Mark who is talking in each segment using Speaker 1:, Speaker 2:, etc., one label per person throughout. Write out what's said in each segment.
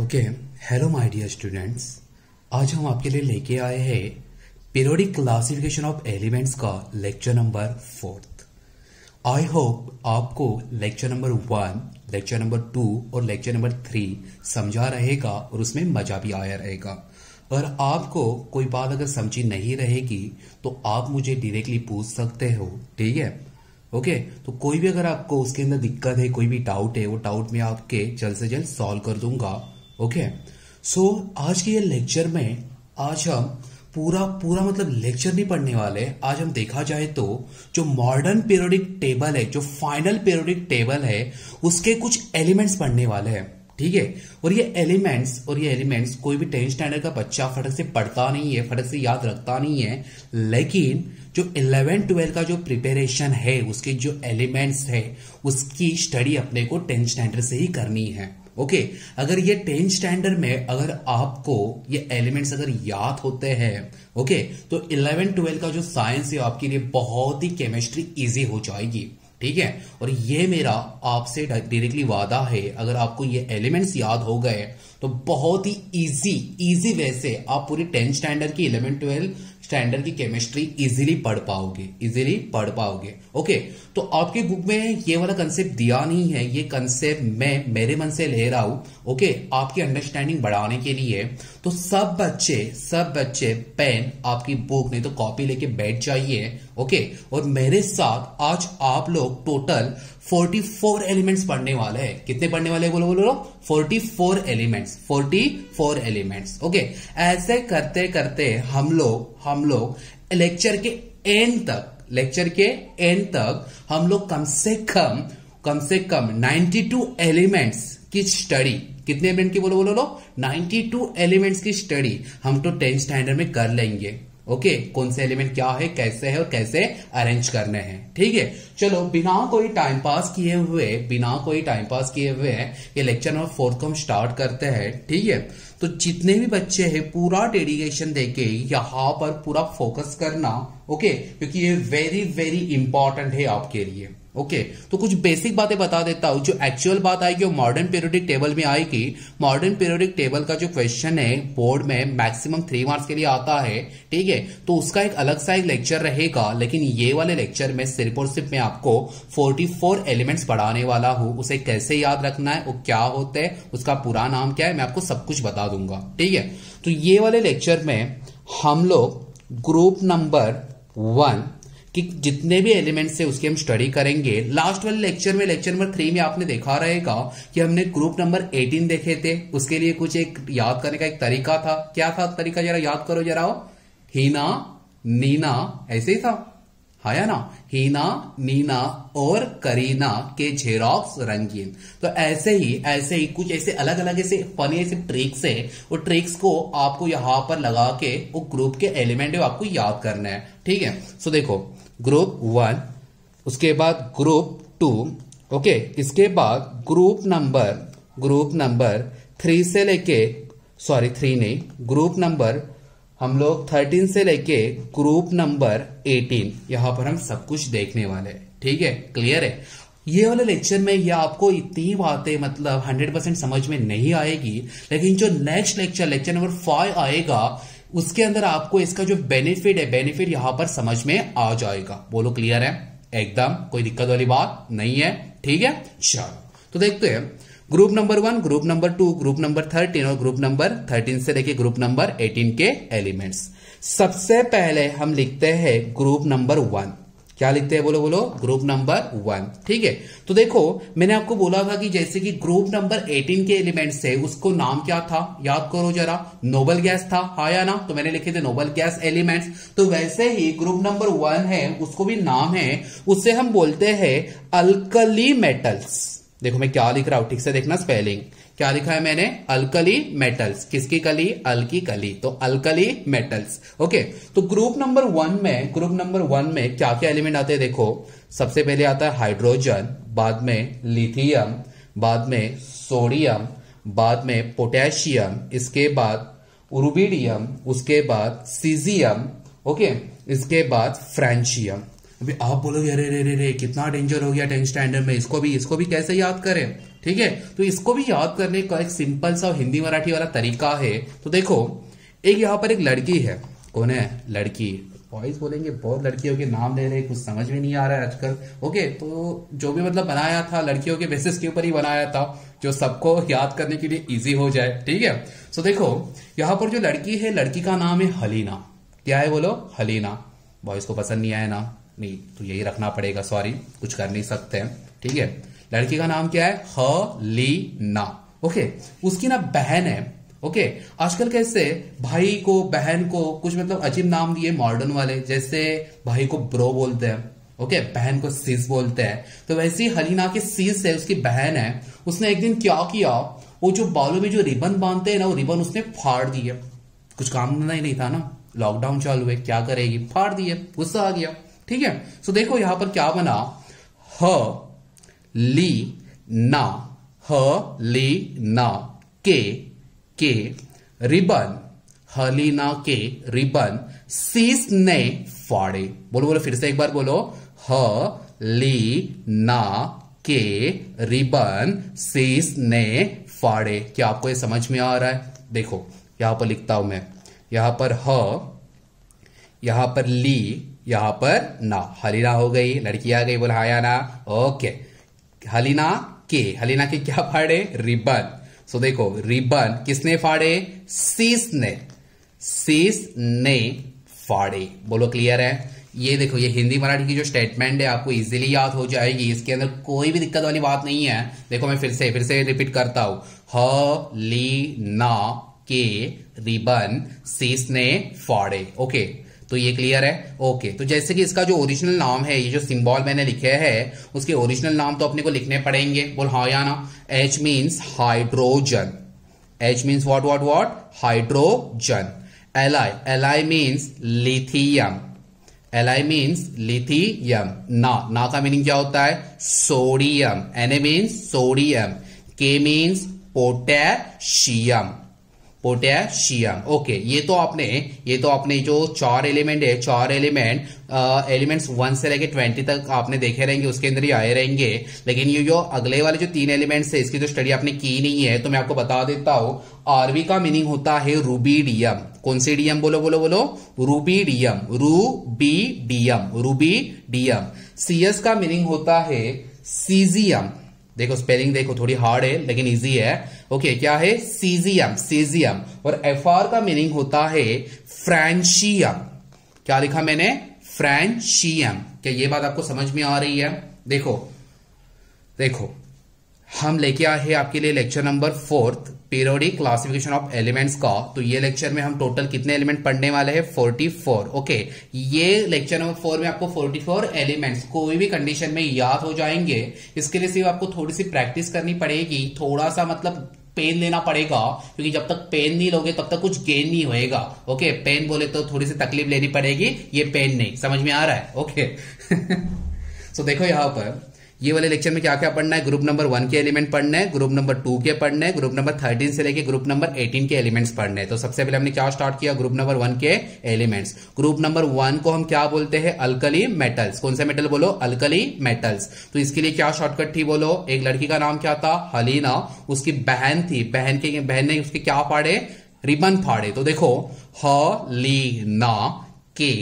Speaker 1: Okay hello my dear students आज हम आपके लिए लेके आए हैं पीरियोडिक क्लासिफिकेशन ऑफ़ एलिमेंट्स का lecture number fourth I hope आपको lecture number one lecture number two और लेक्चर नंबर थ्री समझा रहेगा और उसमें मज़ा भी आया रहेगा। और आपको कोई बात अगर समझी नहीं रहेगी तो आप मुझे डायरेक्टली पूछ सकते हो ठीक है? ओके okay, तो कोई भी अगर आपको उसके अंदर दिक्कत है कोई भी डाउट है वो डाउट में आपके जल्द से जल्द सॉल्व कर दूँगा। ओके सो आज के ये लेक्चर में आज हम पूरा पूरा मतलब लेक्चर नहीं पढ़ने वाले, आज हम देखा जाए तो जो मॉडर्न पीरियोडिक टेबल है, जो फाइनल पीरियोडिक टेबल है, उसके कुछ एलिमेंट्स पढ़ने वाले हैं, ठीक है? और ये एलिमेंट्स और ये एलिमेंट्स कोई भी टेंथ स्टैंडर्ड का बच्चा फटक से पढ़ता नहीं है, फटक से याद रखता नहीं है, लेकिन जो इलेवेंथ ट्वेल्थ का जो प्रिपेरेशन है, उसके जो एलिमेंट्स है, उसकी स्टडी अपने को टेंथ स्टैंडर्ड से ही करनी है। ओके, अगर ये टेंथ स्टैंडर्ड में अगर आपको ये एलिमेंट्स अगर याद होते हैं, ओके तो इलेवन ट्वेल्व का जो साइंस है आपके लिए बहुत ही केमिस्ट्री इजी हो जाएगी, ठीक है? और ये मेरा आपसे डायरेक्टली वादा है, अगर आपको ये एलिमेंट्स याद हो गए तो बहुत ही इजी इजी वे से आप पूरी टेंथ स्टैंडर्ड की इलेवन ट्वेल्व स्टैंडर्ड की केमिस्ट्री इजीली पढ़ पाओगे इजीली पढ़ पाओगे। ओके तो आपके बुक में ये वाला कंसेप्ट दिया नहीं है, ये कंसेप्ट मैं, मेरे मन से ले रहा हूँ। ओके आपकी अंडरस्टैंडिंग बढ़ाने के लिए। तो सब बच्चे सब बच्चे पेन आपकी बुक नहीं तो कॉपी लेके बैठ जाइए। ओके और मेरे साथ आज आप लोग टोटल 44 एलिमेंट्स पढ़ने वाले हैं। कितने पढ़ने वाले बोलो बोलो 44 एलिमेंट्स 44 एलिमेंट्स। ओके, ऐसे करते करते हम लोग हम लोग लेक्चर के एंड तक, लेक्चर के एंड तक हम लोग कम से कम कम से कम 92 एलिमेंट्स की स्टडी कितने एलिमेंट की बोलो बोलो लो 92 एलिमेंट्स की स्टडी हम तो टेंथ स्टैंडर्ड में कर लेंगे। ओके कौन से एलिमेंट क्या है, कैसे है और कैसे अरेंज करने हैं। ठीक है? चलो, बिना कोई टाइम पास किए हुए, बिना कोई टाइम पास किए हुए ये लेक्चर नंबर फोर्थ को हम स्टार्ट करते हैं। ठीक है? तो जितने भी बच्चे हैं, पूरा डेडिकेशन देके यहाँ पर पूरा फोकस करना ओके क्योंकि ये वेरी वेरी इंपॉर्टेंट है आपके लिए। ओके okay, तो कुछ बेसिक बातें बता देता हूँ जो एक्चुअल बात आएगी वो मॉडर्न पीरियोडिक टेबल में आएगी। मॉडर्न पीरियोडिक टेबल का जो क्वेश्चन है बोर्ड में मैक्सिमम थ्री मार्क्स के लिए आता है ठीक है? तो उसका एक अलग सा एक लेक्चर रहेगा लेकिन ये वाले लेक्चर में सिर्फ़ और सिर्फ़ मैं आपको 44 एलिमेंट्स पढ़ाने वाला हूँ। उसे कैसे याद रखना है वो क्या होते हैं उसका पूरा नाम क्या है मैं आपको सब कुछ बता दूँगा ठीक है? तो ये वाले लेक्चर में हम लोग ग्रुप नंबर वन कि जितने भी एलिमेंट्स है उसकी हम स्टडी करेंगे लास्ट वाले लेक्चर में लेक्चर नंबर थ्री में आपने देखा रहेगा कि हमने ग्रुप नंबर 18 देखे थे। उसके लिए कुछ एक याद करने का एक तरीका था। क्या था तरीका? जरा याद करो, जरा हीना, नीना, ऐसे ही था। हाया ना? हीना, नीना और करीना के झेरॉक्स रंगीन। तो ऐसे ही ऐसे ही कुछ ऐसे अलग अलग ऐसे फनी ऐसे ट्रिक्स है। वो ट्रिक्स को आपको यहाँ पर लगा के वो ग्रुप के एलिमेंट है आपको याद करना है। ठीक है? सो देखो ग्रुप वन, उसके बाद ग्रुप टू, ओके, इसके बाद group number group number three से लेके सॉरी थ्री नहीं, ग्रुप नंबर, हम लोग थर्टीन से लेके ग्रुप नंबर एटीन यहाँ पर हम सब कुछ देखने वाले हैं, ठीक है क्लियर है? ये वाले लेक्चर में ये आपको इतनी बातें मतलब हंड्रेड परसेंट समझ में नहीं आएगी, लेकिन जो next lecture lecture number five आएगा उसके अंदर आपको इसका जो बेनिफिट है बेनिफिट यहाँ पर समझ में आ जाएगा। बोलो क्लियर है? एकदम, कोई दिक्कत वाली बात नहीं है। ठीक है? चलो तो देखते हैं। Group number one group number two group number thirteen और ग्रुप नंबर थर्टीन से लेके ग्रुप नंबर एटीन के एलिमेंट्स सबसे पहले हम लिखते हैं ग्रुप नंबर वन क्या लिखते हैं? बोलो बोलो ग्रुप नंबर वन ठीक है? तो देखो, मैंने आपको बोला था कि जैसे कि ग्रुप नंबर 18 के एलिमेंट्स है उसको नाम क्या था? याद करो जरा। नोबल गैस था। हा या ना? तो मैंने लिखे थे नोबल गैस एलिमेंट्स तो वैसे ही ग्रुप नंबर वन है, उसको भी नाम है उससे हम बोलते हैं अल्कली मेटल्स देखो, मैं क्या लिख रहा हूँ? ठीक से देखना स्पेलिंग क्या लिखा है मैंने? अल्कली मेटल्स किसकी कली? अल की कली. तो अल्कली मेटल्स ओके तो ग्रुप नंबर वन में ग्रुप नंबर वन में क्या क्या एलिमेंट आते हैं देखो? सबसे पहले आता है हाइड्रोजन बाद में लिथियम बाद में सोडियम बाद में पोटेशियम इसके बाद उर्बिडियम उसके बाद सीजियम ओके इसके बाद फ्रेंशियम अभी आप बोलोगे, अरे रे रे रे कितना डेंजर हो गया टेंथ स्टैंडर्ड में, इसको भी इसको भी कैसे याद करें? ठीक है? तो इसको भी याद करने का एक सिंपल सा हिंदी मराठी वाला तरीका है। तो देखो, एक यहाँ पर एक लड़की है। कौन है? लड़की। बॉयज़ बोलेंगे, बहुत लड़कियों के नाम ले रहे कुछ समझ में नहीं आ रहा है आजकल। ओके तो जो भी मतलब बनाया था, लड़कियों के बेसिस के ऊपर ही बनाया था, जो सबको याद करने के लिए इजी हो जाए। ठीक है? सो देखो, यहाँ पर जो लड़की है, लड़की का नाम है हलीना। क्या है बोलो? हलीना। बॉयज़ को पसंद नहीं आया ना? नहीं तो यही रखना पड़ेगा सॉरी कुछ कर नहीं सकते हैं। ठीक है? लड़की का नाम क्या है? हलीना ओके उसकी ना बहन है। ओके आजकल कैसे? भाई को, बहन को कुछ मतलब अजीब नाम दिए मॉडर्न वाले, जैसे भाई को ब्रो बोलते हैं। ओके बहन को सीस बोलते हैं। तो वैसे ही हलीना की सीस है, उसकी बहन है। उसने एक दिन क्या किया? वो जो बालों में जो रिबन बांधते हैं ना, वो रिबन उसने फाड़ दिया कुछ काम ही नहीं था ना। लॉकडाउन चालू है, क्या करेगी? फाड़ दिए, गुस्सा आ गया। ठीक है? सो देखो यहाँ पर क्या बना। ह ली ना, ह, ली ना, के के, रिबन हलीना के, रिबन, सीस ने फाड़े। बोलो बोलो, फिर से एक बार बोलो। ह, ली ना, के, रिबन, सीस ने फाड़े। क्या आपको ये समझ में आ रहा है? देखो, यहाँ पर लिखता हूँ मैं। यहाँ पर ह, यहाँ पर ली, यहाँ पर ना। हलीना हो गई, लड़की आ गई, बोला हाँ ना? ओके। हलीना के हलीना के क्या फाड़े? रिबन। सो देखो, रिबन किसने फाड़े? सीस ने। सीस ने फाड़े। बोलो क्लियर है? ये देखो, ये हिंदी मराठी की जो स्टेटमेंट है, आपको इजीली याद हो जाएगी। इसके अंदर कोई भी दिक्कत वाली बात नहीं है। देखो, मैं फिर से फिर से रिपीट करता हूँ। ह ली ना के रिबन सीस ने फाड़े। ओके तो ये क्लियर है? ओके तो जैसे कि इसका जो ओरिजिनल नाम है, ये जो सिंबल मैंने लिखे है, उसके ओरिजिनल नाम तो अपने को लिखने पड़ेंगे। बोल हाँ या ना? H means hydrogen H means what what what hydrogen L I L I means lithium L I means lithium Na Na का मीनिंग क्या होता है? Sodium N A means sodium K means potassium potassium okay ये तो आपने, ये तो आपने जो चार एलिमेंट है, चार एलिमेंट एलिमेंट्स वन से लेके ट्वेंटी तक आपने देखे रहेंगे, उसके अंदर ही आए रहेंगे। लेकिन ये जो अगले वाले जो तीन एलिमेंट्स है, इसकी तो स्टडी आपने की नहीं है तो मैं आपको बता देता हूँ। आरबी का मीनिंग होता है रूबीडियम। कौन सी डीएम बोलो बोलो बोलो। Rubidium rubidium rubidium. सीएस का मीनिंग होता है सीजियम। देखो स्पेलिंग देखो थोड़ी हार्ड है लेकिन इजी है। ओके okay, क्या है? सीजियम सीजियम और एफ़ आर का मीनिंग होता है फ्रेंशियम क्या लिखा मैंने? फ्रेंशियम क्या ये बात आपको समझ में आ रही है? देखो देखो हम लेके आए हैं आपके लिए lecture number fourth periodic classification of elements का तो ये लेक्चर में हम टोटल कितने एलिमेंट पढ़ने वाले हैं? 44 ओके ये लेक्चर नंबर फोर में आपको 44 एलिमेंट्स कोई भी कंडीशन में याद हो जाएँगे इसके लिए सिर्फ़ आपको थोड़ी सी प्रैक्टिस करनी पड़ेगी थोड़ा सा मतलब पेन लेना पड़ेगा क्योंकि जब तक पेन नहीं लोगे तब तक कुछ गेन नहीं होएगा ओके पेन बोले तो थोड़ी सी तकलीफ़ लेनी पड़ेगी ये पेन नहीं समझ में आ रहा है ओके सो so, देखो यहाँ पर ये वाले लेक्चर में क्या क्या पढ़ना है? ग्रुप नंबर वन के एलिमेंट पढ़ना है ग्रुप नंबर टू के पढ़ना है ग्रुप नंबर थर्टीन से लेके ग्रुप नंबर एटीन के एलिमेंट्स पढ़ने हैं। तो सबसे पहले हमने क्या स्टार्ट किया? ग्रुप नंबर वन के एलिमेंट्स ग्रुप नंबर वन को हम क्या बोलते हैं? अल्कली मेटल्स कौन से मेटल बोलो? अल्कली मेटल्स तो इसके लिए क्या शॉर्टकट थी बोलो? एक लड़की का नाम क्या था? हलीना उसकी बहन थी। बहन के, बहन ने उसके क्या फाड़े? रिबन फाड़े। तो देखो हलीना के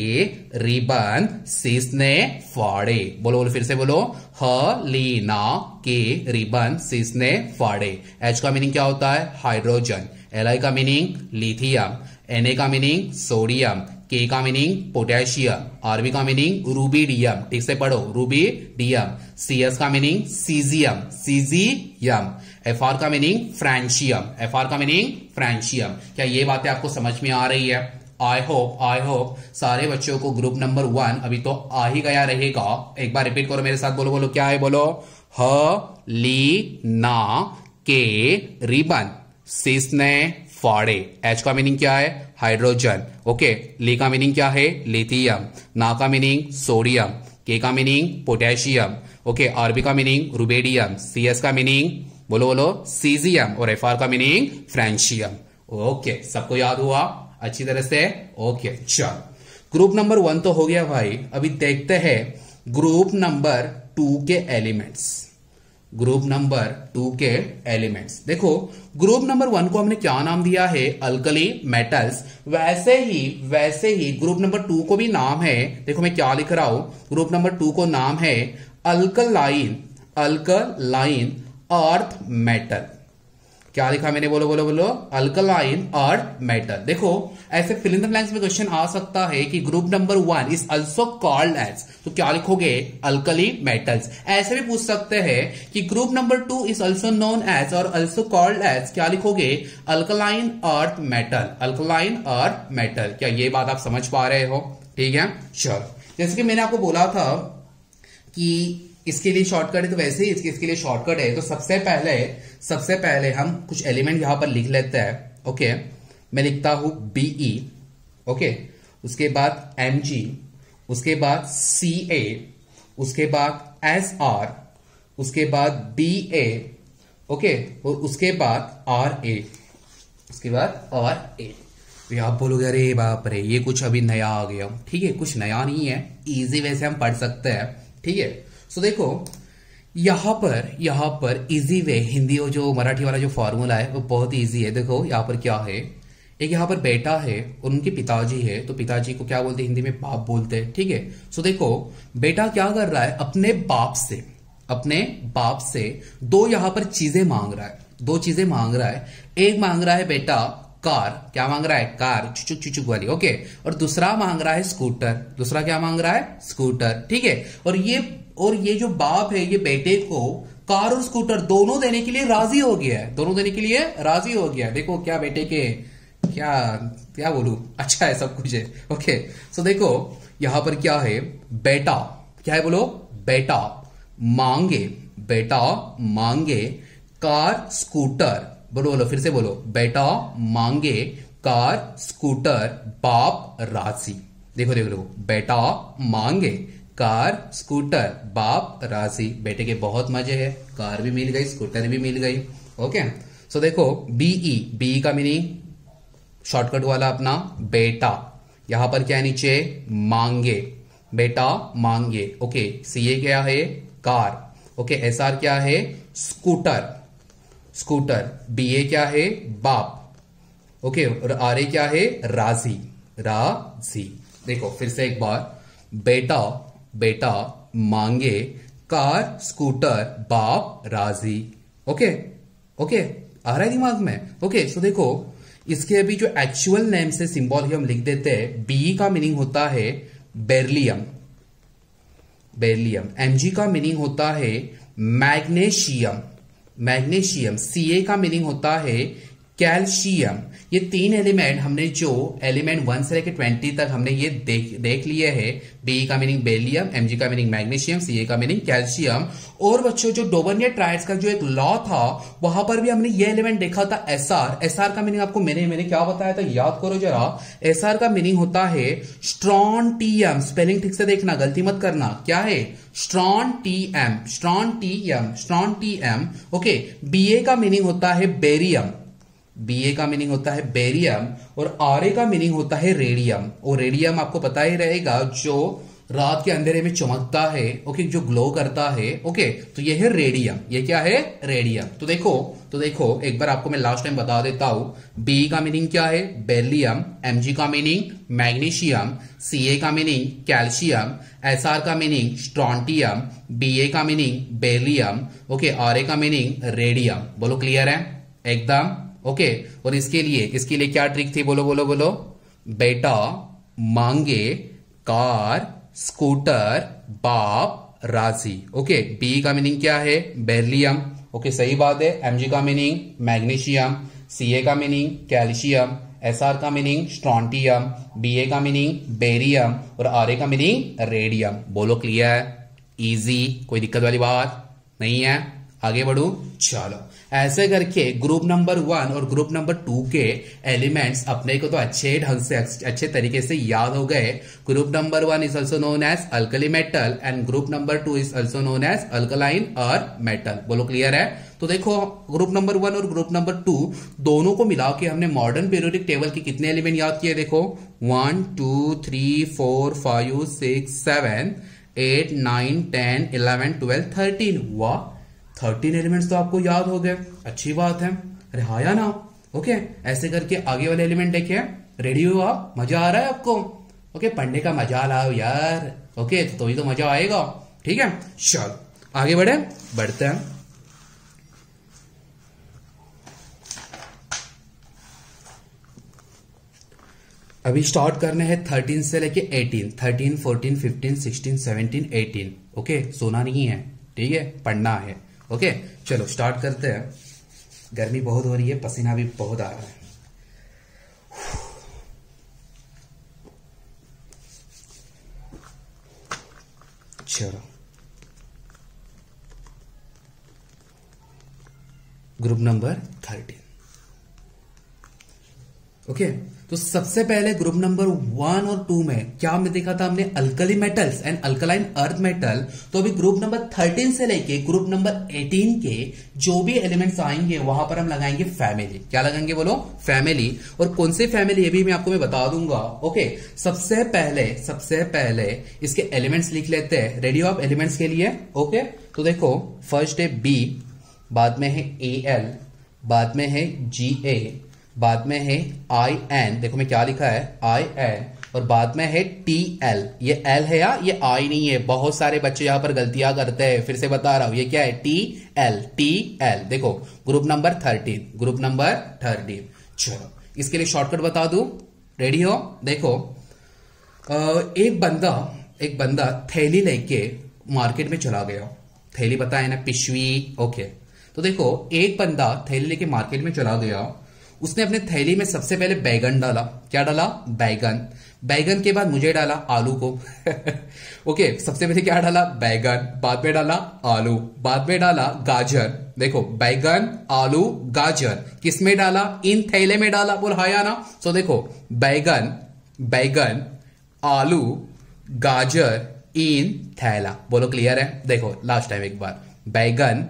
Speaker 1: रिबन सिसने फाड़े। बोलो बोलो, फिर से बोलो। ह हलीना के रिबन सिसने फाड़े। एच का मीनिंग क्या होता है? हाइड्रोजन एल आई का मीनिंग लिथियम एन ए का मीनिंग सोडियम के का मीनिंग पोटेशियम आरबी का मीनिंग रूबीडियम ठीक से पढ़ो। रूबीडियम सी एस का meaning caesium caesium F R का मीनिंग फ्रेंशियम एफ़ आर का मीनिंग फ्रेंशियम क्या ये बातें आपको समझ में आ रही है? आई होप आई होप सारे बच्चों को ग्रुप नंबर वन अभी तो आ ही गया रहेगा। एक बार रिपीट करो मेरे साथ, बोलो बोलो, क्या है, बोलो? ह, ली, ना, के, रिबन, सिस ने, फाड़े। एच का मीनिंग क्या है? हाइड्रोजन ओके ली का मीनिंग क्या है? लिथियम ना का मीनिंग सोडियम के का मीनिंग पोटेशियम ओके आरबी का मीनिंग रुबेडियम सी एस का मीनिंग बोलो बोलो सीजियम और एफ़ आर का मीनिंग फ्रेंशियम ओके सबको याद हुआ? अच्छी तरह से? ओके चल ग्रुप नंबर वन तो हो गया भाई। अभी देखते हैं ग्रुप नंबर टू के एलिमेंट्स ग्रुप नंबर टू के एलिमेंट्स देखो ग्रुप नंबर वन को हमने क्या नाम दिया है? अल्कली मेटल्स वैसे ही वैसे ही ग्रुप नंबर टू को भी नाम है। देखो, मैं क्या लिख रहा हूँ? ग्रुप नंबर टू को नाम है अल्कलाइन अल्कलाइन अर्थ मेटल क्या लिखा मैंने? बोलो बोलो बोलो। अल्कलाइन और मेटल देखो, ऐसे फिल इन द ब्लैंक्स में क्वेश्चन आ सकता है कि group number one is also called as तो क्या लिखोगे? अल्कली मेटल्स ऐसे भी पूछ सकते हैं कि group number two is also known as और ऑल्सो कॉल्ड एज क्या लिखोगे? अल्कलाइन और मेटल अल्कलाइन और मेटल क्या ये बात आप समझ पा रहे हो? ठीक है? चलो। जैसे कि मैंने आपको बोला था कि इसके लिए शॉर्टकट है तो वैसे ही इसके लिए शॉर्टकट है। तो सबसे पहले सबसे पहले हम कुछ एलिमेंट यहाँ पर लिख लेते हैं। ओके मैं लिखता हूँ बीई ओके उसके बाद एम जी उसके बाद सी ए उसके बाद एस आर उसके बाद बी ए ओके और उसके बाद आर ए उसके बाद आर ए तो आप बोलोगे, अरे बाप रे, ये कुछ अभी नया आ गया ठीक है, कुछ नया नहीं है। इजी वे से हम पढ़ सकते हैं। ठीक है? सो देखो, यहाँ पर यहाँ पर इजी वे हिंदी और जो मराठी वाला जो फॉर्मूला है, वो बहुत इजी है। देखो, यहाँ पर क्या है? एक यहाँ पर बेटा है और उनके पिताजी है तो पिताजी को क्या बोलते हिंदी में बाप बोलते हैं, ठीक है? सो देखो, बेटा क्या कर रहा है? अपने बाप से, अपने बाप से दो यहाँ पर चीज़ें मांग रहा है। दो चीज़ें मांग रहा है। एक मांग रहा है बेटा, कार। क्या मांग रहा है? कार। चुचुक चुचुक वाली ओके और दूसरा मांग रहा है स्कूटर दूसरा क्या मांग रहा है स्कूटर ठीक है और ये और ये जो बाप है, ये बेटे को कार और स्कूटर दोनों देने के लिए राज़ी हो गया है। दोनों देने के लिए राज़ी हो गया देखो, क्या बेटे के, क्या क्या बोलू? अच्छा है सब कुछ है। ओके सो देखो, यहाँ पर क्या है? बेटा, क्या है बोलो? बेटा मांगे बेटा मांगे कार, स्कूटर। बोलो बोलो, फिर से बोलो। बेटा मांगे कार, स्कूटर, बाप राशि देखो देखो देखो। बेटा मांगे कार स्कूटर बाप, राशि। बेटे के बहुत मज़े है। कार भी मिल गई स्कूटर भी मिल गई। ओके सो देखो बीई बीई का मीनिंग शॉर्टकट वाला अपना, बेटा। यहाँ पर क्या नीचे? मांगे। बेटा, मांगे। ओके सी ए क्या है? कार। ओके एस आर क्या है? स्कूटर स्कूटर बी ए क्या है? बाप। ओके और आर ए क्या है? राज़ी राज़ी देखो, फिर से एक बार। बेटा बेटा मांगे, कार, स्कूटर, बाप, राज़ी। ओके ओके आ रहा है दिमाग में? ओके सो देखो, इसके अभी जो एक्चुअल नेम से सिंबल हम लिख देते हैं बी का मीनिंग होता है बेरलियम बेरलियम एमजी का मीनिंग होता है मैग्नेशियम मैग्नेशियम सीए का मीनिंग होता है कैल्शियम ये तीन एलिमेंट हमने जो एलिमेंट वन से लेकर ट्वेंटी तक हमने ये देख देख लिए है। बी का मीनिंग बेलियम एमजी का मीनिंग मैग्नीशियम सी ए का मीनिंग कैल्शियम और बच्चों, जो डोबरनियर ट्राइड्स का जो एक लॉ था, वहाँ पर भी हमने ये एलिमेंट देखा था एसआर एसआर का मीनिंग आपको मैंने मैंने क्या बताया था? याद करो जरा। एसआर का मीनिंग होता है स्ट्रॉन टी एम स्पेलिंग ठीक से देखना, गलती मत करना। क्या है? Strontium strontium strontium okay B A का मीनिंग होता है बेरियम बी ए का मीनिंग होता है बेरियम और आर ए का मीनिंग होता है रेडियम और रेडियम आपको पता ही रहेगा जो रात के अंधेरे में चमकता है ओके जो ग्लो करता है ओके तो ये है रेडियम ये क्या है? रेडियम तो देखो तो देखो, एक बार आपको मैं लास्ट टाइम बता देता हूँ। बी का मीनिंग क्या है? बेरियम एमजी का मीनिंग मैग्नीशियम सी ए का मीनिंग कैल्शियम एस आर का मीनिंग स्ट्रॉन्टियम बी ए का meaning barium okay R A का मीनिंग रेडियम बोलो क्लियर है? एकदम। ओके? और इसके लिए इसके लिए क्या ट्रिक थी? बोलो बोलो बोलो। बेटा, मांगे, कार स्कूटर बाप, राज़ी। ओके? बी का मीनिंग क्या है? बेरलियम ओके, सही बात है। एमजी का मीनिंग मैग्नीशियम सीए का मीनिंग कैल्शियम एसआर का मीनिंग स्ट्रॉन्टियम बीए का मीनिंग बेरियम और आर ए का मीनिंग रेडियम बोलो क्लियर इजी कोई दिक्कत वाली बात नहीं है? आगे बढ़ू। चलो। ऐसे करके ग्रुप नंबर वन और ग्रुप नंबर टू के एलिमेंट्स अपने को तो अच्छे ढंग से, अच्छे तरीके से याद हो गए। Group number one is also known as alkali metal and group number two is also known as alkaline और मेटल बोलो क्लियर है? तो देखो ग्रुप नंबर वन और ग्रुप नंबर टू दोनों को मिला के हमने मॉडर्न पीरियोडिक टेबल के कितने एलिमेंट याद किए? देखो one two three four five six seven eight nine ten eleven twelve thirteen हुआ थर्टीन एलिमेंट्स तो आपको याद हो गए। अच्छी बात है। अरे हाँ या ना? ओके ऐसे करके आगे वाले एलिमेंट देखिए। रेडी हो आप? मज़ा आ रहा है आपको? ओके पढ़ने का मज़ा लाओ यार। ओके तो ही तो मज़ा आएगा। ठीक है? चलो, आगे बढ़े। बढ़ते हैं। अभी स्टार्ट करने हैं थर्टीन से लेके eighteen thirteen fourteen fifteen sixteen seventeen eighteen okay सोना नहीं है। ठीक है? पढ़ना है। ओके चलो स्टार्ट करते हैं। गर्मी बहुत हो रही है, पसीना भी बहुत आ रहा है। चलो। ग्रुप नंबर थर्टीन ओके तो सबसे पहले ग्रुप नंबर वन और टू में, क्या हमने देखा था हमने? Alkali metals and alkaline earth metal तो अभी ग्रुप नंबर थर्टीन से लेके ग्रुप नंबर एटीन के जो भी एलिमेंट्स आएँगे, वहाँ पर हम लगाएँगे फैमिली क्या लगाएँगे बोलो? फैमिली और कौन सी फैमिली ये भी मैं आपको मैं बता दूँगा। ओके सबसे पहले सबसे पहले इसके एलिमेंट्स लिख लेते हैं। रेडियो ऑफ़ एलिमेंट्स के लिए? ओके तो देखो फ़र्स्ट है बी बाद में है ए एल बाद में है जी ए बाद में है आई एन देखो मैं क्या लिखा है? आई एन और बाद में है टी एल ये एल है या ये आई नहीं है? बहुत सारे बच्चे यहाँ पर गलतियाँ करते हैं। फिर से बता रहा हूँ, ये क्या है? टी एल टी एल देखो group number thirteen group number thirteen चलो, इसके लिए शॉर्टकट बता दू। रेडी हो? देखो एक बंदा एक बंदा थैली लेके मार्केट में चला गया। थैली बताए ना, पिशवी ओके तो देखो, एक बंदा थैली लेके मार्केट में चला गया। उसने अपने थैली में सबसे पहले बैगन डाला। क्या डाला? बैगन। बैगन के बाद मुझे डाला आलू को। ओके, सबसे पहले क्या डाला? बैगन। बाद में डाला आलू। बाद में डाला गाजर। देखो, बैगन, आलू, गाजर। किसमें डाला? इन थैले में डाला। बोल हाया ना? सो देखो, बैगन बैगन, आलू, गाजर, इन थैला। बोलो क्लियर है? देखो लास्ट टाइम एक बार। बैगन,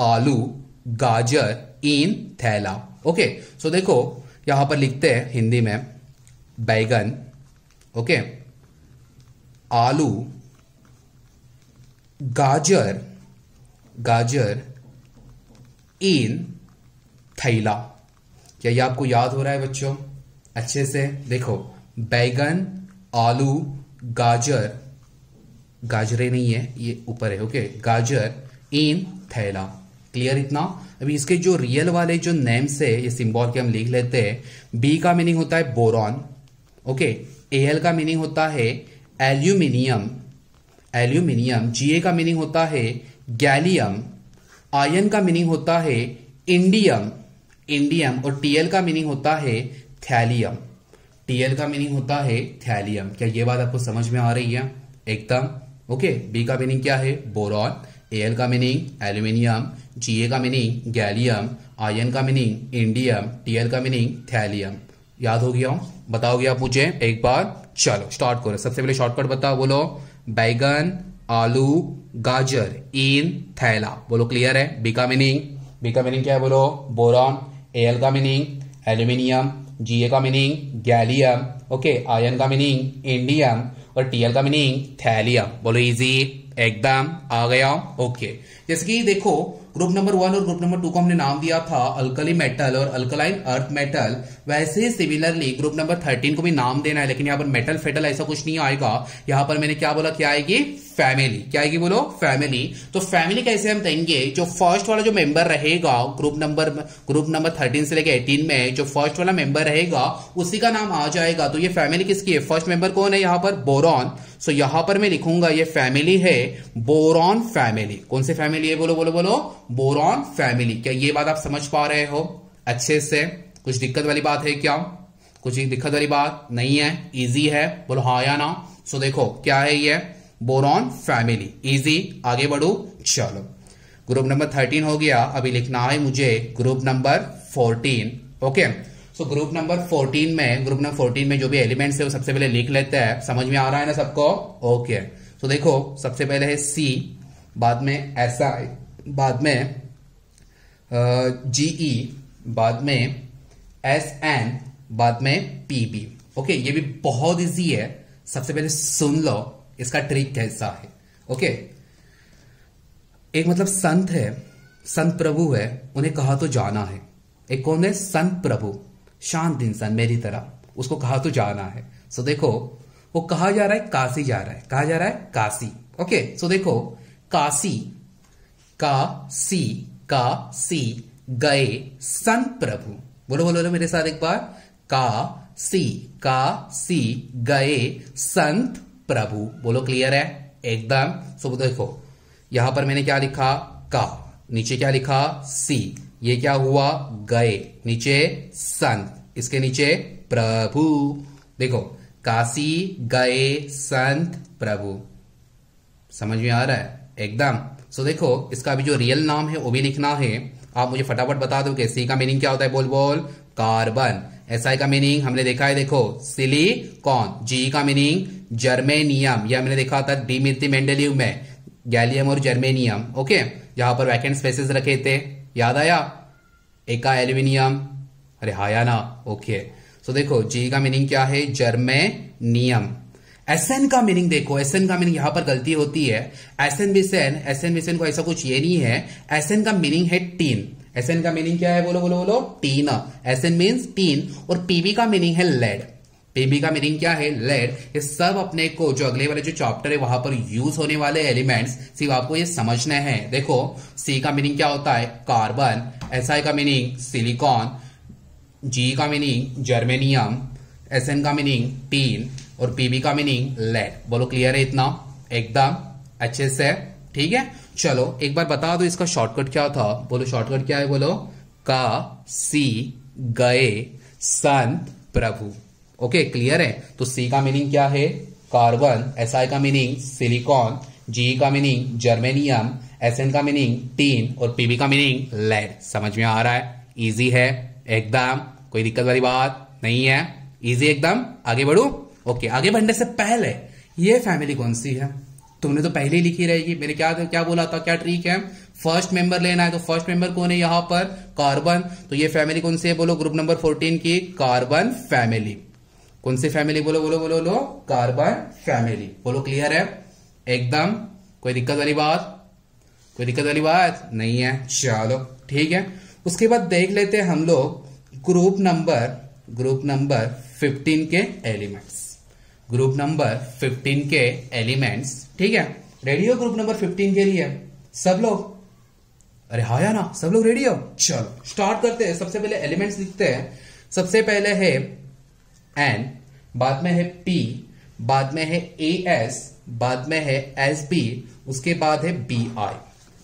Speaker 1: आलू, गाजर, इन थैला। ओके सो देखो, यहाँ पर लिखते हैं हिंदी में, बैगन ओके आलू, गाजर गाजर इन थैला। क्या ये आपको याद हो रहा है बच्चों? अच्छे से देखो, बैगन, आलू, गाजर, गाजरे नहीं है, ये ऊपर है ओके गाजर इन थैला। क्लियर इतना? अभी इसके जो रियल वाले जो नेम्स है, ये सिंबल के हम लिख लेते हैं। बी का मीनिंग होता है बोरॉन ओके एल का मीनिंग होता है एल्यूमिनियम एल्यूमिनियम जीए का मीनिंग होता है गैलियम आयन का मीनिंग होता है इंडियम इंडियम और टीएल का मीनिंग होता है थैलियम टीएल का मीनिंग होता है थैलियम क्या ये बात आपको समझ में आ रही है? एकदम ओके बी का मीनिंग क्या है? बोरॉन एल का मीनिंग एल्यूमिनियम जीए का मीनिंग गैलियम आयन का मीनिंग इंडियम टीएल का मीनिंग थैलियम याद हो गया? बताओगे आप मुझे? एक बार। चलो स्टार्ट करो। सबसे पहले शॉर्टकट बताओ, बोलो। बैगन आलू, गाजर इन थैला। बोलो क्लियर है? बी का मीनिंग बी का मीनिंग क्या है, बोलो? बोरॉन एल का मीनिंग एल्यूमिनियम जीए का मीनिंग गैलियम ओके आयन का मीनिंग इंडियम और टीएल का मीनिंग थैलियम बोलो इजी एकदम आ गया ओके। जैसे कि देखो ग्रुप नंबर वन और ग्रुप नंबर टू को हमने नाम दिया था अल्कली मेटल और अल्कलाइन अर्थ मेटल वैसे ही सिमिलरली ग्रुप नंबर थर्टीन को भी नाम देना है, लेकिन यहाँ पर मेटल फेटल ऐसा कुछ नहीं आएगा। यहाँ पर मैंने क्या बोला, क्या आएगी? फैमिली क्या आएगी बोलो? फैमिली तो फैमिली कैसे हम देंगे? जो फ़र्स्ट वाला जो मेंबर रहेगा group number group number thirteen से लेकर एटीन में जो फ़र्स्ट वाला मेंबर रहेगा, उसी का नाम आ जाएगा। तो ये फैमिली किसकी है? फ़र्स्ट मेंबर कौन है यहाँ पर? बोरॉन सो यहाँ पर मैं लिखूँगा, ये फैमिली है बोरॉन फैमिली कौन सी फैमिली है? बोलो बोलो बोलो। Boron family. क्या ये बात आप समझ पा रहे हो? अच्छे से। कुछ दिक्कत वाली बात है क्या? कुछ दिक्कत वाली बात नहीं है। इजी है। बोलो हाँ या ना? सो देखो, क्या है ये? Boron family. इजी आगे बढ़ू। चलो। ग्रुप नंबर थर्टीन हो गया। अभी लिखना है मुझे group number fourteen okay so group number 14 में, ग्रुप नंबर 14 में जो भी एलिमेंट्स है वो सबसे पहले लिख लेते हैं। समझ में आ रहा है ना सबको? ओके तो देखो, सबसे पहले है सी बाद में एस आई बाद में जीई e, बाद में एस एन बाद में पीबी ओके ये भी बहुत इजी है. सबसे पहले सुन लो इसका ट्रिक कैसा है. ओके एक मतलब संत है संत प्रभु है उन्हें कहा तो जाना है. एक कौन है? संत प्रभु. शांत इंसान मेरी तरह. उसको कहा तो जाना है. सो देखो वो कहा जा रहा है काशी जा रहा है. कहा जा रहा है काशी. ओके सो देखो काशी का सी का सी, गए संत प्रभु। बोलो बोलो बोलो मेरे साथ एक बार। का सी का सी, गए संत प्रभु। बोलो क्लियर है? एकदम। सो देखो, यहाँ पर मैंने क्या लिखा? का। नीचे क्या लिखा? सी। ये क्या हुआ? गए। नीचे संत। इसके नीचे प्रभु। देखो काशी गए संत प्रभु। समझ में आ रहा है? एकदम। सो देखो, इसका भी जो रियल नाम है, वो भी लिखना है। आप मुझे फटाफट बता दो सी का मीनिंग क्या होता है, बोल बोल। कार्बन एस आई का मीनिंग हमने देखा है, देखो सिली सिलिकॉन जी का मीनिंग जर्मेनियम यह हमने देखा था डीमिथी मेंडेलियम में। गैलियम और जर्मेनियम ओके जहाँ पर वैकेंट स्पेसिस रखे थे। याद आया? एका एल्यूमिनियम अरे हाया ना? ओके सो देखो जी का मीनिंग क्या है? जर्मेनियम एस एन का मीनिंग देखो एस एन का मीनिंग यहाँ पर गलती होती है एस एन बिसेन एस एन बिसेन को ऐसा कुछ ये नहीं है एस एन का मीनिंग है टीन एस एन का मीनिंग क्या है बोलो बोलो बोलो टीन एस एन टीन और पीबी का मीनिंग है लेड पीबी का मीनिंग क्या है लेड ये सब अपने को जो अगले वाले जो चैप्टर है वहाँ पर यूज़ होने वाले एलिमेंट्स सिर्फ़ आपको ये समझने हैं देखो सी का मीनिंग क्या होता है कार्बन एस आई का मीनिंग सिलिकॉन जी का मीनिंग जर्मेनियम एस एन का मीनिंग टीन और पीबी का मीनिंग लेड बोलो क्लियर है इतना? एकदम अच्छे से? ठीक है? चलो, एक बार बता दो इसका शॉर्टकट क्या था? बोलो शॉर्टकट क्या है बोलो? का, सी, गए, संत, प्रभु. ओके क्लियर है? तो सी का मीनिंग क्या है? कार्बन. एस आई का मीनिंग सिलिकॉन जी का मीनिंग जर्मेनियम एस एन का मीनिंग टीन और पीबी का मीनिंग लेड समझ में आ रहा है? इजी है? एकदम? कोई दिक्कत वाली बात नहीं है? इजी एकदम? आगे बढ़ू? ओके, आगे बढ़ने से पहले, ये फैमिली कौन सी है? तुमने तो पहले लिखी रहेगी। मैंने क्या क्या बोला था? क्या ट्रिक है? फ़र्स्ट मेंबर लेना है तो फ़र्स्ट मेंबर कौन है यहाँ पर? कार्बन तो ये फैमिली कौन सी है? बोलो ग्रुप नंबर फोर्टीन की कार्बन फैमिली कौन सी फैमिली बोलो बोलो बोलो बोलो कार्बन फैमिली बोलो क्लियर है? एकदम? कोई दिक्कत वाली बात? कोई दिक्कत वाली बात? नहीं है। चलो, ठीक है। उसके बाद देख लेते हैं हम लोग ग्रुप नंबर ग्रुप नंबर 15 के एलिमेंट्स ग्रुप नंबर 15 के एलिमेंट्स, ठीक है? रेडियो ग्रुप नंबर 15 के लिए? सब लोग? अरे हाँ या ना? सब लोग रेडी हो? चलो स्टार्ट करते हैं। सबसे पहले एलिमेंट्स लिखते हैं। सबसे पहले है एन बाद में है पी बाद में है ए एस बाद में है एस बी उसके बाद है बी आई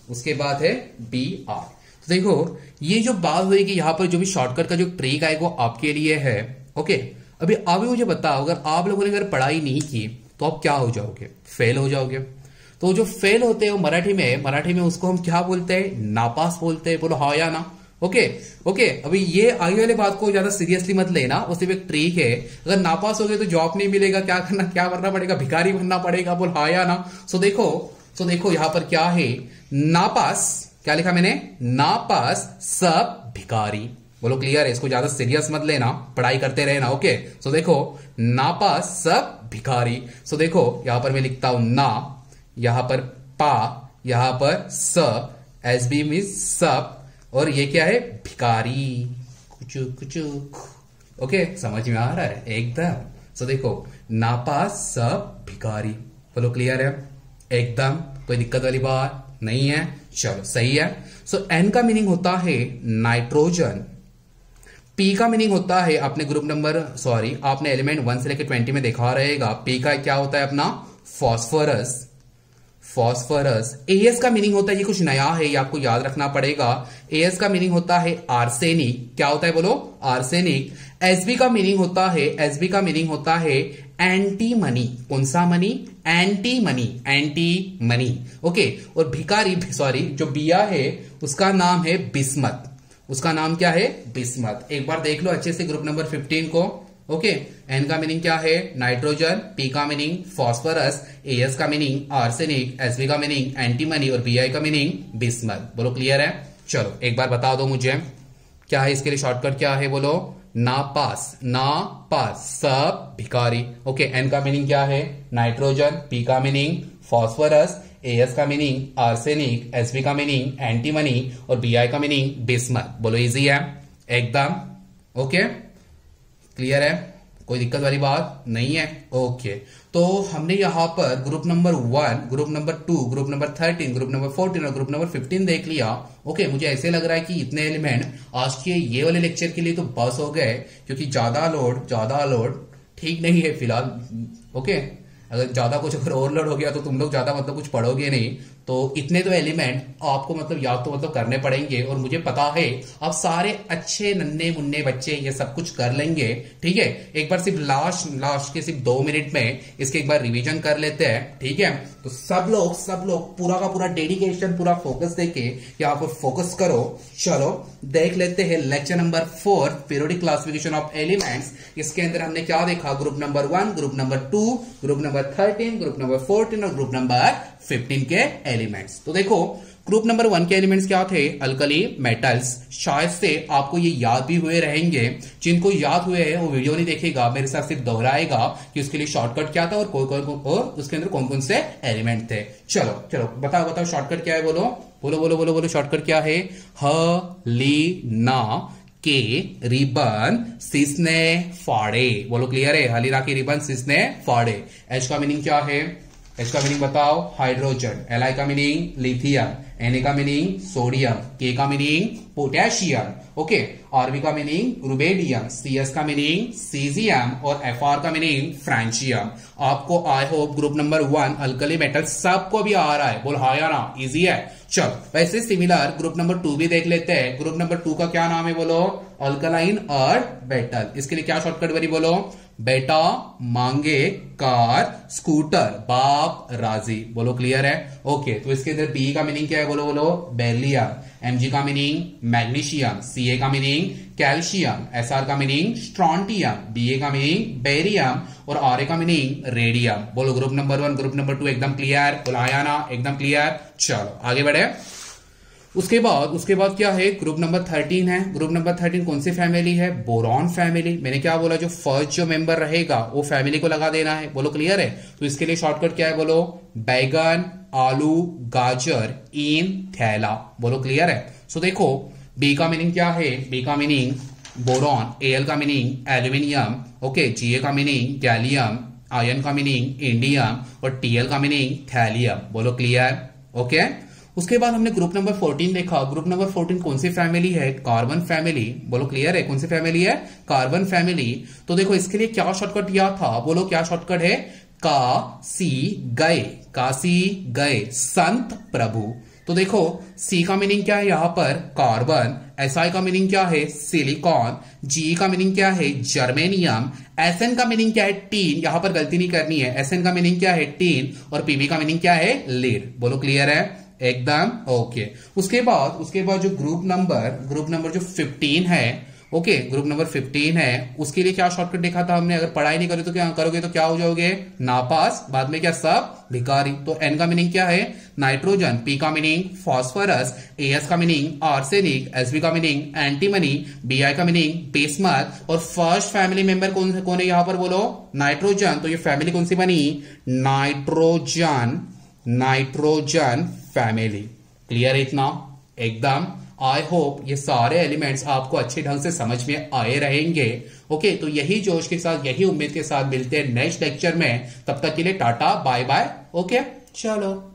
Speaker 1: उसके बाद है बी आई तो देखो, ये जो बात हुई कि यहाँ पर जो भी शॉर्टकट का जो ट्रिक वो आपके लिए है ओके अभी आप भी मुझे बताओ, अगर आप लोगों ने अगर पढ़ाई नहीं की तो आप क्या हो जाओगे? फेल हो जाओगे? तो जो फेल होते हैं वो मराठी में मराठी में उसको हम क्या बोलते हैं? नापास बोलते हैं। बोलो हाँ या ना? ओके ओके अभी ये आगे वाले बात को ज़्यादा सीरियसली मत लेना। वो सिर्फ़ एक ट्रिक है। अगर नापास हो गए तो जॉब नहीं मिलेगा। क्या करना क्या करना पड़ेगा? भिखारी बनना पड़ेगा। बोल हाँ या ना? सो देखो सो देखो यहाँ पर क्या है? नापास, क्या लिखा मैंने? नापास सब भिकारी बोलो क्लियर है इसको ज़्यादा सीरियस मत लेना पढ़ाई करते रहना ओके सो देखो नापा सब भिखारी। सो देखो यहाँ पर मैं लिखता हूँ ना यहाँ पर पा यहाँ पर स एस बी मीन सब और ये क्या है? भिकारी कुछ कुछ ओके समझ में आ रहा है? एकदम। सो देखो नापा सब भिकारी बोलो क्लियर है? एकदम। कोई दिक्कत वाली बात नहीं है। चलो सही है। सो so, एन का मीनिंग होता है नाइट्रोजन पी का मीनिंग होता है आपने ग्रुप नंबर सॉरी आपने एलिमेंट वन से लेकर ट्वेंटी में देखा रहेगा। पी का क्या होता है अपना? फॉस्फोरस फॉस्फोरस एएस का मीनिंग होता है, ये कुछ नया है, ये आपको याद रखना पड़ेगा। एएस का मीनिंग होता है आर्सेनिक क्या होता है बोलो? आर्सेनिक एसबी का मीनिंग होता है एसबी का मीनिंग होता है एंटी मनी कौन सा money antimony antimony okay और भिकारी सॉरी जो बिया है, उसका नाम है बिस्मत। उसका नाम क्या है? बिस्मत। एक बार देख लो अच्छे से ग्रुप नंबर 15 को। ओके एन का मीनिंग क्या है? नाइट्रोजन पी का मीनिंग फॉस्फोरस एस का मीनिंग आर्सेनिक एसबी का मीनिंग एंटीमनी और बीआई का मीनिंग बिस्मत बोलो क्लियर है? चलो, एक बार बता दो मुझे। क्या है इसके लिए शॉर्टकट क्या है बोलो? ना पास ना पास सब भिकारी ओके एन का मीनिंग क्या है? नाइट्रोजन पी का मीनिंग फॉस्फोरस एस का मीनिंग आर्सेनिक एसबी का मीनिंग एंटीमनी और बीआई का मीनिंग बिस्मथ बोलो इजी है? एकदम? ओके क्लियर है? कोई दिक्कत वाली बात नहीं है? ओके तो हमने यहाँ पर group number one group number two group number thirteen group number fourteen और ग्रुप नंबर फिफ्टीन देख लिया। ओके मुझे ऐसे लग रहा है कि इतने एलिमेंट आज के ये वाले लेक्चर के लिए तो बस हो गए, क्योंकि ज़्यादा लोड ज़्यादा लोड ठीक नहीं है फ़िलहाल। ओके अगर ज़्यादा कुछ अगर ओवरलोड हो गया तो तुम लोग ज़्यादा मतलब कुछ पढ़ोगे नहीं तो इतने तो एलिमेंट आपको मतलब याद तो मतलब करने पड़ेंगे और मुझे पता है आप सारे अच्छे नन्हे मुन्ने बच्चे ये सब कुछ कर लेंगे, ठीक है? एक बार सिर्फ़ लास्ट लास्ट के सिर्फ़ दो मिनट में इसके एक बार रिवीजन कर लेते हैं, ठीक है? तो सब लोग सब लोग पूरा का पूरा डेडिकेशन पूरा फोकस देके यहाँ पर फोकस करो। चलो, देख लेते हैं lecture number four periodic classification of elements इसके अंदर हमने क्या देखा? Group number one group number two group number thirteen group number fourteen और ग्रुप नंबर फिफ्टीन के एलिमेंट्स। तो देखो ग्रुप नंबर वन के एलिमेंट्स क्या थे? अल्कली मेटल्स शायद से आपको ये याद भी हुए रहेंगे। जिनको याद हुए हैं, वो वीडियो नहीं देखेगा। मेरे साथ सिर्फ़ दोहराएगा कि उसके लिए शॉर्टकट क्या था और कोई कोई और उसके अंदर कौन कौन से एलिमेंट थे। चलो चलो, बताओ बताओ शॉर्टकट क्या है बोलो? बोलो बोलो बोलो बोलो शॉर्टकट क्या है? ह ली ना के रिबन सिसने फाड़े। बोलो क्लियर है? हलीना के रिबन सिसने फाड़े। एच का मीनिंग क्या है? एच का मीनिंग बताओ हाइड्रोजन एल आई का मीनिंग लिथियम एन का मीनिंग सोडियम के का मीनिंग पोटेशियम ओके आरबी का मीनिंग रुबेडियम सी एस का मीनिंग सीजियम और एफ़ आर का मीनिंग फ्रेंचियम आपको I hope group number one alkali metal सबको भी आ रहा है। बोल, हा या ना? इजी है। चल, वैसे सिमिलर ग्रुप नंबर टू भी देख लेते हैं। ग्रुप नंबर टू का क्या नाम है बोलो? अल्कलाइन अर्थ बेटल इसके लिए क्या शॉर्टकट बनी बोलो? बेटा, मांगे कार, स्कूटर, बाप, राज़ी। बोलो क्लियर है? ओके तो इसके अंदर बी का मीनिंग क्या है? बोलो बोलो बेलियम एमजी का मीनिंग मैग्नीशियम सीए का मीनिंग कैल्शियम एस आर का मीनिंग स्ट्रॉन्टियम बी ए का मीनिंग बेरियम और आर का मीनिंग रेडियम बोलो group number one group number two एकदम क्लियर बोला, आया ना? एकदम क्लियर चलो, आगे बढ़े। उसके बाद उसके बाद क्या है? ग्रुप नंबर थर्टीन है। ग्रुप नंबर थर्टीन कौन सी फैमिली है? बोरॉन फैमिली मैंने क्या बोला? जो फ़र्स्ट जो मेंबर रहेगा, वो फैमिली को लगा देना है। बोलो क्लियर है? तो इसके लिए शॉर्टकट क्या है बोलो? बैगन आलू, गाजर इन थैला। बोलो क्लियर है? सो देखो बी का मीनिंग क्या है? बी का मीनिंग बोरॉन एल का मीनिंग एल्यूमिनियम ओके जीए का मीनिंग गैलियम आयन का मीनिंग इंडियम और टीएल का मीनिंग थैलियम बोलो क्लियर ओके उसके बाद हमने ग्रुप नंबर 14 देखा। ग्रुप नंबर 14 कौन सी फैमिली है? कार्बन फैमिली बोलो क्लियर है? कौन सी फैमिली है? कार्बन फैमिली तो देखो, इसके लिए क्या शॉर्टकट दिया था? बोलो क्या शॉर्टकट है? का, सी, गए। कासी गए। संत प्रभु। तो देखो सी का मीनिंग क्या है यहाँ पर? कार्बन एस आई का मीनिंग क्या है? सिलिकॉन जी का मीनिंग क्या है? जर्मेनियम एस एन का मीनिंग क्या है? टीन यहाँ पर गलती नहीं करनी है। एस एन का मीनिंग क्या है? टीन और पीबी का मीनिंग क्या है? लीड बोलो क्लियर है? एकदम ओके उसके बाद उसके बाद जो ग्रुप नंबर ग्रुप नंबर जो 15 है ओके ग्रुप नंबर 15 है, उसके लिए क्या शॉर्टकट देखा था हमने? अगर पढ़ाई नहीं करी तो क्या करोगे तो क्या हो जाओगे? नापास, बाद में क्या सब? भिकारी तो एन का मीनिंग क्या है? नाइट्रोजन पी का मीनिंग फॉस्फोरस एस का मीनिंग आर्सेनिक एस बी का मीनिंग एंटीमनी बी आई का मीनिंग बेसमत और फ़र्स्ट फैमिली मेंबर कौन कौन है यहाँ पर बोलो? नाइट्रोजन तो ये फैमिली कौन सी बनी? Nitrogen nitrogen family. क्लियर इतना? एकदम। आई होप ये सारे एलिमेंट्स आपको अच्छे ढंग से समझ में आए रहेंगे। ओके okay, तो यही जोश के साथ यही उम्मीद के साथ मिलते हैं नेक्स्ट लेक्चर में। तब तक के लिए टाटा बाय बाय ओके चलो।